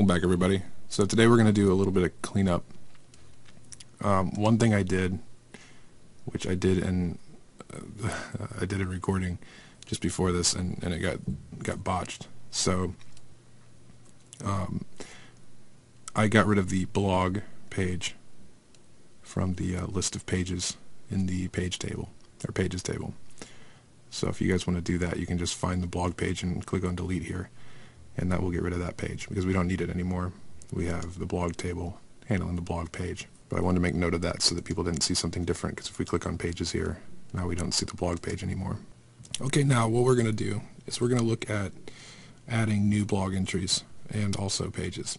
Welcome back everybody. So today we're going to do a little bit of cleanup. Um, one thing I did, which I did in, uh, I did a recording just before this and, and it got, got botched. So um, I got rid of the blog page from the uh, list of pages in the page table, or pages table. So if you guys want to do that, you can just find the blog page and click on delete here, and that will get rid of that page because we don't need it anymore. We have the blog table handling the blog page. But I wanted to make note of that so that people didn't see something different because if we click on pages here, now we don't see the blog page anymore. Okay, now what we're going to do is we're going to look at adding new blog entries and also pages.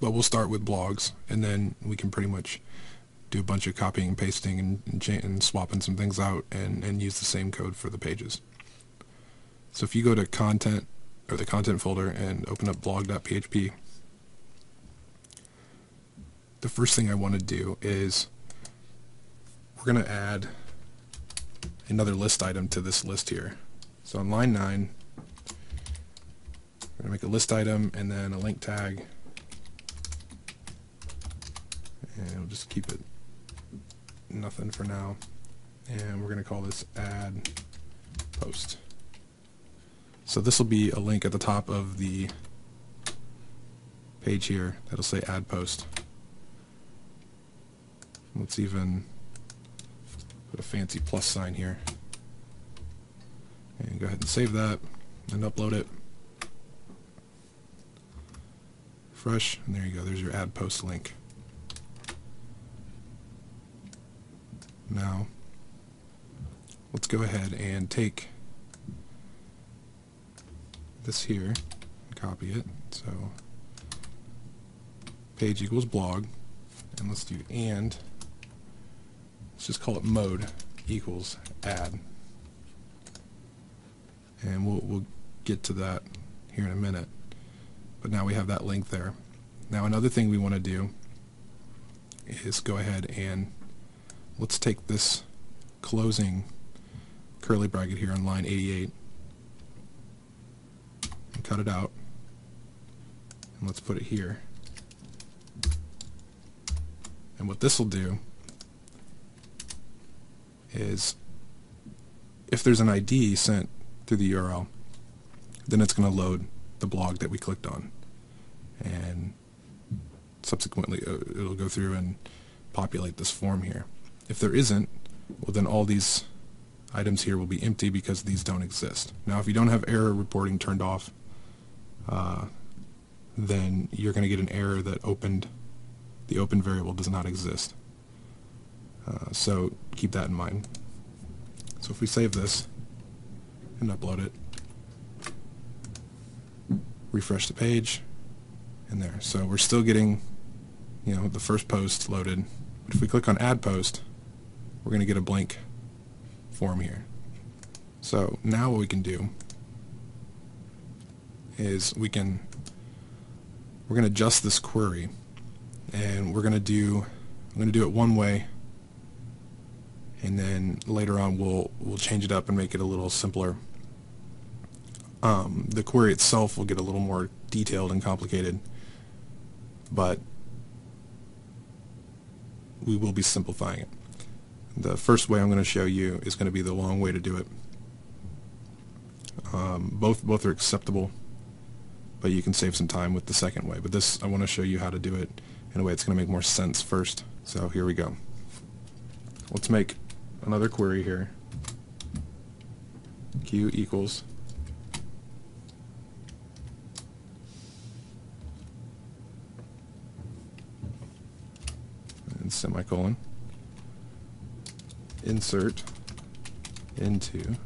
But we'll start with blogs, and then we can pretty much do a bunch of copying and pasting and, and, and, swapping some things out and, and use the same code for the pages. So if you go to content or the content folder and open up blog.php, the first thing I want to do is we're going to add another list item to this list here. So on line 9, we're going to make a list item and then a link tag. And we'll just keep it nothing for now. And we're going to call this add post so this will be a link at the top of the page here that'll say add post. Let's even put a fancy plus sign here. And go ahead and save that and upload it. Fresh. And there you go. There's your add post link. Now, let's go ahead and take this here, and copy it, so page equals blog, and let's do and, let's just call it mode equals add. And we'll, we'll get to that here in a minute. But now we have that link there. Now another thing we want to do is go ahead and let's take this closing curly bracket here on line 88 and cut it out. And let's put it here. And what this will do is if there's an ID sent through the URL then it's going to load the blog that we clicked on. And subsequently uh, it'll go through and populate this form here. If there isn't, well then all these items here will be empty because these don't exist. Now if you don't have error reporting turned off, uh, then you're going to get an error that opened the open variable does not exist. Uh, so keep that in mind. So if we save this and upload it, refresh the page, and there. So we're still getting, you know, the first post loaded. But if we click on Add Post, we're going to get a blank form here. So now what we can do is we can we're going to adjust this query and we're going to do I'm going to do it one way and then later on we'll we'll change it up and make it a little simpler. Um, the query itself will get a little more detailed and complicated but we will be simplifying it. The first way I'm going to show you is going to be the long way to do it. Um, both both are acceptable, but you can save some time with the second way. But this, I want to show you how to do it in a way that's going to make more sense first. So here we go. Let's make another query here. Q equals and semicolon insert into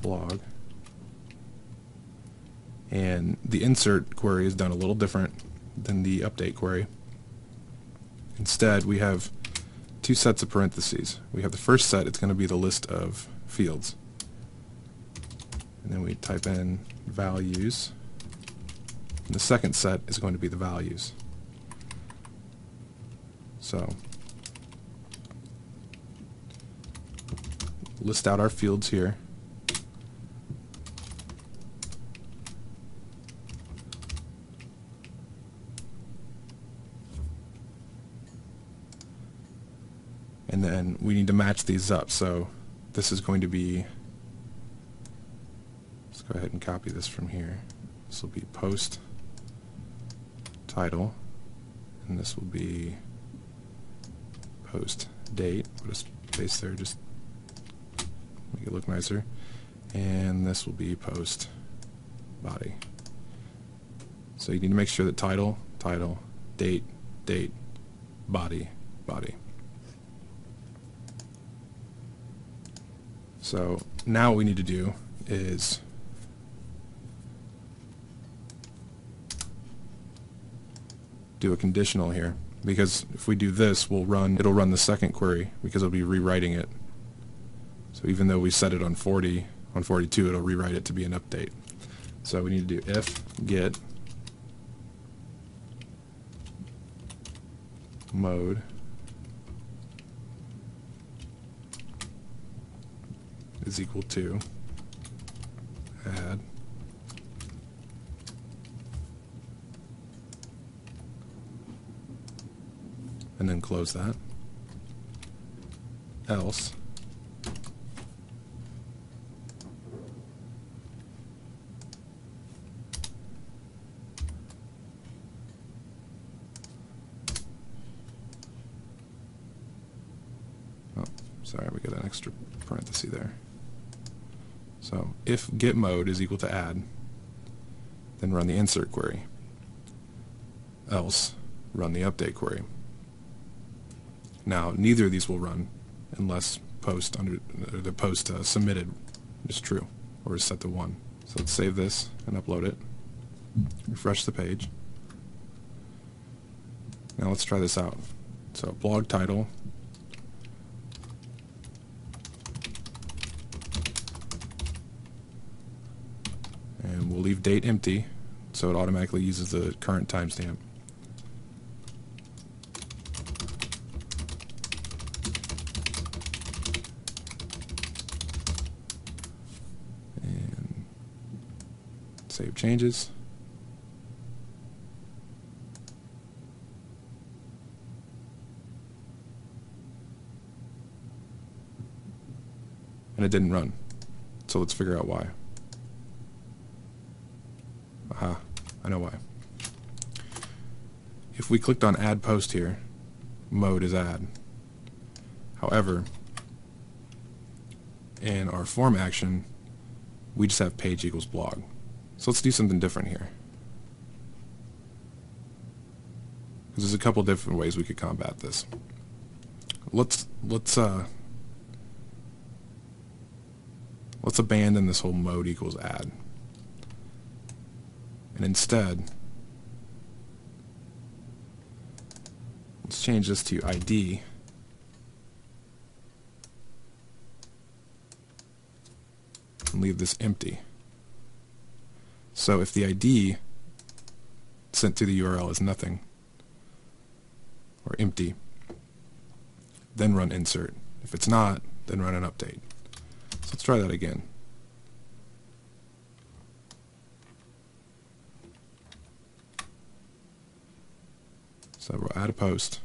blog and the insert query is done a little different than the update query. Instead we have two sets of parentheses. We have the first set, it's going to be the list of fields. And then we type in values. And the second set is going to be the values. So list out our fields here. And then we need to match these up. So this is going to be, let's go ahead and copy this from here. This will be post title, and this will be post date. Put a space there, just make it look nicer. And this will be post body. So you need to make sure that title, title, date, date, body, body. So now what we need to do is do a conditional here because if we do this we'll run it'll run the second query because it'll be rewriting it. So even though we set it on 40 on 42 it'll rewrite it to be an update. So we need to do if get mode is equal to add and then close that. Else oh sorry we got an extra parenthesis there so if get mode is equal to add, then run the insert query. Else, run the update query. Now, neither of these will run unless post under the post uh, submitted is true or is set to 1. So let's save this and upload it. Refresh the page. Now let's try this out. So blog title and we'll leave date empty so it automatically uses the current timestamp. And save changes. And it didn't run. So let's figure out why. I know why. If we clicked on add post here, mode is add. However, in our form action, we just have page equals blog. So let's do something different here. Because there's a couple different ways we could combat this. Let's let's uh let's abandon this whole mode equals add. And instead, let's change this to ID. And leave this empty. So if the ID sent to the URL is nothing, or empty, then run insert. If it's not, then run an update. So let's try that again. So we'll add a post.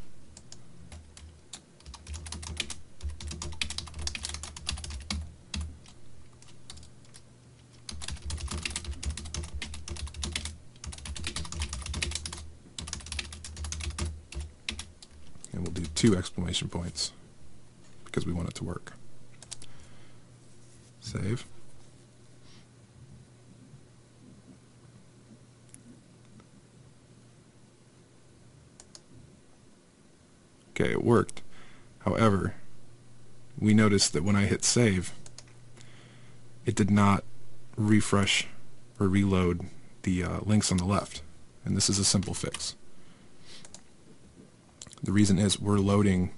And we'll do two exclamation points because we want it to work. Save. Okay, it worked. However, we noticed that when I hit save, it did not refresh or reload the uh, links on the left. And this is a simple fix. The reason is we're loading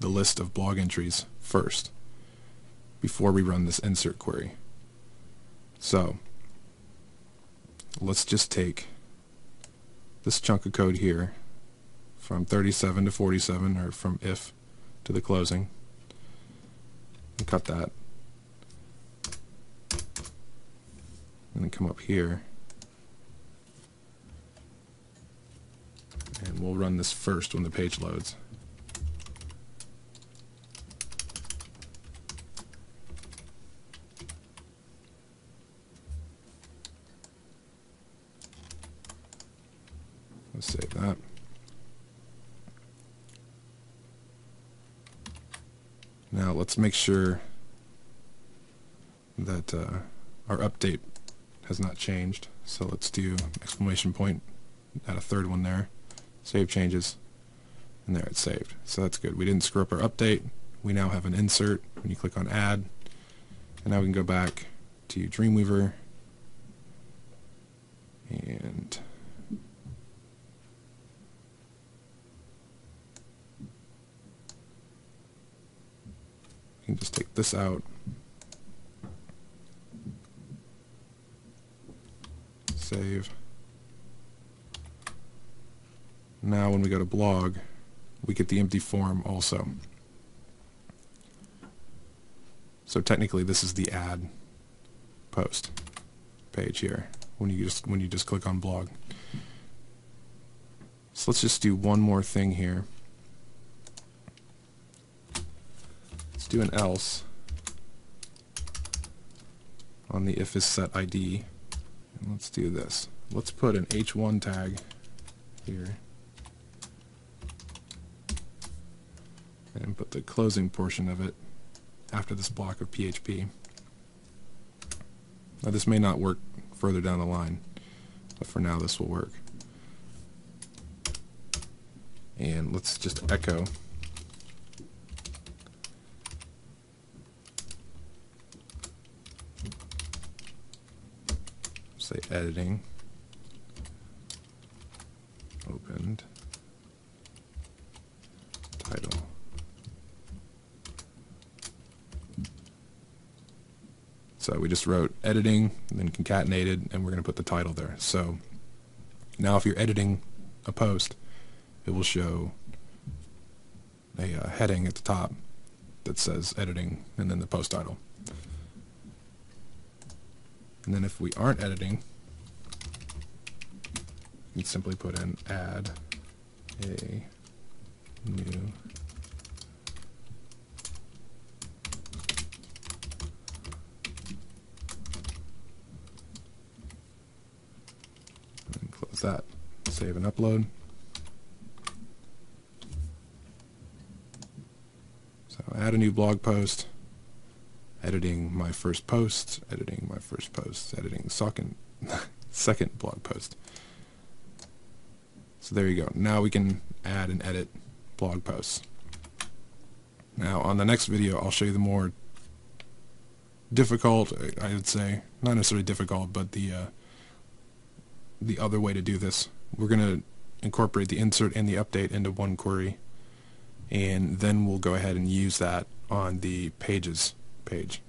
the list of blog entries first before we run this insert query. So let's just take this chunk of code here from 37 to 47, or from if to the closing. And cut that. And then come up here. And we'll run this first when the page loads. Let's save that. Now let's make sure that uh, our update has not changed. So let's do exclamation point, add a third one there, save changes, and there it's saved. So that's good. We didn't screw up our update. We now have an insert when you click on add. And now we can go back to Dreamweaver and you can just take this out. Save. Now when we go to blog we get the empty form also. So technically this is the add post page here when you just when you just click on blog. So let's just do one more thing here let's do an else on the if is set ID and let's do this let's put an h1 tag here and put the closing portion of it after this block of PHP. Now this may not work further down the line, but for now this will work. And let's just echo say editing opened title So we just wrote editing, and then concatenated, and we're going to put the title there. So now if you're editing a post, it will show a uh, heading at the top that says editing and then the post title. And then if we aren't editing, you simply put in add a new and close that. Save and upload. So add a new blog post, editing my first post, editing my first post, editing second, second blog post. So there you go. Now we can add and edit blog posts. Now on the next video I'll show you the more difficult, I would say, not necessarily difficult, but the uh, the other way to do this. We're going to incorporate the insert and the update into one query and then we'll go ahead and use that on the pages page.